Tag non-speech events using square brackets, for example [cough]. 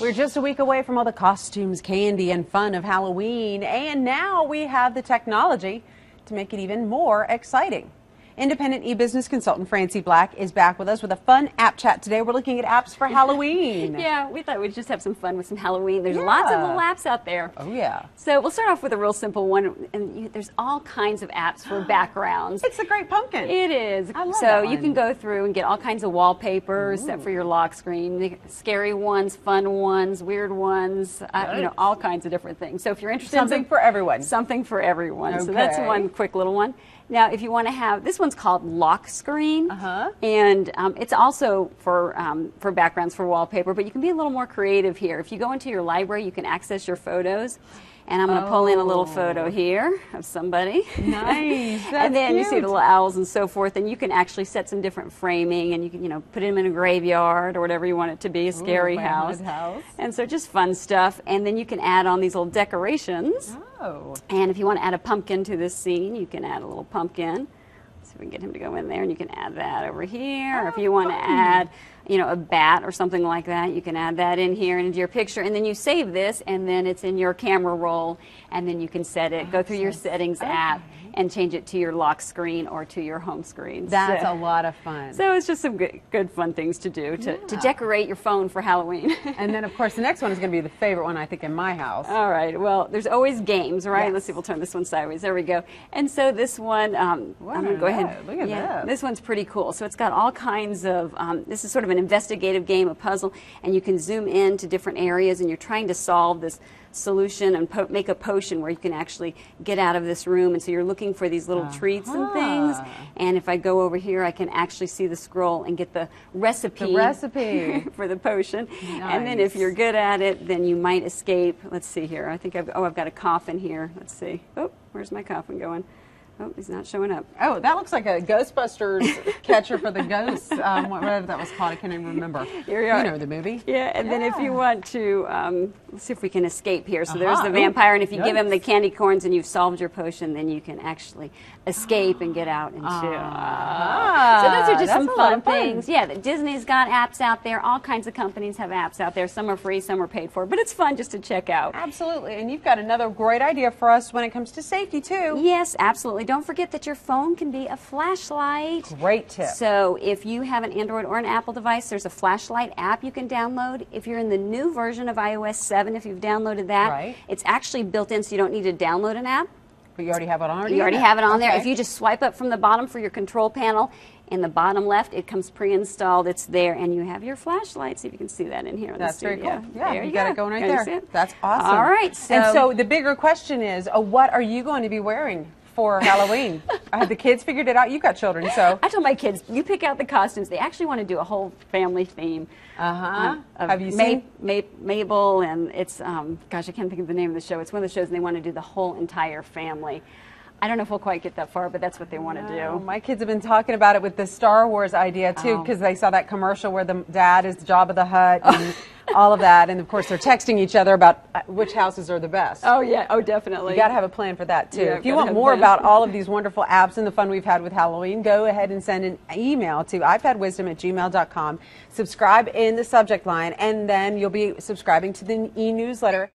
We're just a week away from all the costumes, candy, and fun of Halloween, and now we have the technology to make it even more exciting. Independent e-business consultant Francie Black is back with us with a fun app chat today. We're looking at apps for Halloween. [laughs] yeah, we thought we'd just have some fun with some Halloween. There's yeah. lots of little apps out there. Oh yeah. So we'll start off with a real simple one, and you, there's all kinds of apps for [gasps] backgrounds. It's a great pumpkin. It is. I love so you can go through and get all kinds of wallpapers set for your lock screen, scary ones, fun ones, weird ones, uh, you know, all kinds of different things. So if you're interested, something in some, for everyone. Something for everyone. Okay. So that's one quick little one. Now, if you want to have this one's called Lock Screen, uh-huh. and um, it's also for um, for backgrounds for wallpaper. But you can be a little more creative here. If you go into your library, you can access your photos. And I'm going to oh. pull in a little photo oh. here of somebody. Nice. [laughs] and then cute. you see the little owls and so forth. And you can actually set some different framing and you can, you know, put them in a graveyard or whatever you want it to be, a scary Ooh, house. house. And so just fun stuff. And then you can add on these little decorations. Oh. And if you want to add a pumpkin to this scene, you can add a little pumpkin. So we can get him to go in there and you can add that over here. Oh, or if oh, you want fun. to add, you know, a bat or something like that, you can add that in here into your picture. And then you save this and then it's in your camera roll and then you can set it, go through your settings okay. app and change it to your lock screen or to your home screen. That's so, a lot of fun. So it's just some good, good fun things to do to, yeah. to decorate your phone for Halloween. [laughs] and then, of course, the next one is going to be the favorite one, I think, in my house. All right. Well, there's always games, right? Yes. Let's see. If we'll turn this one sideways. There we go. And so this one, um, I'm going to go ahead. Look at yeah, that. This one's pretty cool. So it's got all kinds of. Um, this is sort of an investigative game, a puzzle, and you can zoom in to different areas, and you're trying to solve this solution and po- make a potion where you can actually get out of this room. And so you're looking for these little uh-huh. treats and things. And if I go over here, I can actually see the scroll and get the recipe. The recipe [laughs] for the potion. Nice. And then if you're good at it, then you might escape. Let's see here. I think I've oh I've got a coffin here. Let's see. Oh, where's my coffin going? Oh, he's not showing up. Oh, that looks like a Ghostbusters catcher for the ghosts, um, whatever that was called. I can't even remember. Here are. You know the movie. Yeah, and yeah. then if you want to, um, let's see if we can escape here. So uh-huh. there's the vampire, and if you Ooh, give him the candy corns and you've solved your potion, then you can actually escape and get out into. Ah, so those are just that's some fun fun. things. Yeah, the Disney's got apps out there. All kinds of companies have apps out there. Some are free, some are paid for, but it's fun just to check out. Absolutely, and you've got another great idea for us when it comes to safety too. Yes, absolutely. Don't forget that your phone can be a flashlight. Great tip. So if you have an Android or an Apple device, there's a flashlight app you can download. If you're in the new version of iOS 7, if you've downloaded that, Right. it's actually built in so you don't need to download an app. But you already have it on. You already have it on there. If you just swipe up from the bottom for your control panel, in the bottom left, it comes pre-installed. It's there, and you have your flashlight. See if you can see that in here. In That's very cool. Yeah, there you you got go. it going right Can you see there. That's awesome. All right. So, and so the bigger question is, uh, what are you going to be wearing for Halloween? have the kids figured it out? You've got children, so. I told my kids, you pick out the costumes. They actually want to do a whole family theme. Uh-huh. um, Have you Ma- seen- Ma- Mabel and it's um, gosh, I can't think of the name of the show. It's one of the shows, and they want to do the whole entire family. I don't know if we'll quite get that far, but that's what they want to Oh, do. my kids have been talking about it with the Star Wars idea too, Oh. because they saw that commercial where the dad is the Jabba the Hutt and [laughs] all of that, and of course they're texting each other about uh, which houses are the best. Oh yeah, oh definitely. You got to have a plan for that too. Yeah, if you want more about all of these wonderful apps and the fun we've had with Halloween, go ahead and send an email to iPadWisdom at gmail.com. Subscribe in the subject line, and then you'll be subscribing to the e newsletter.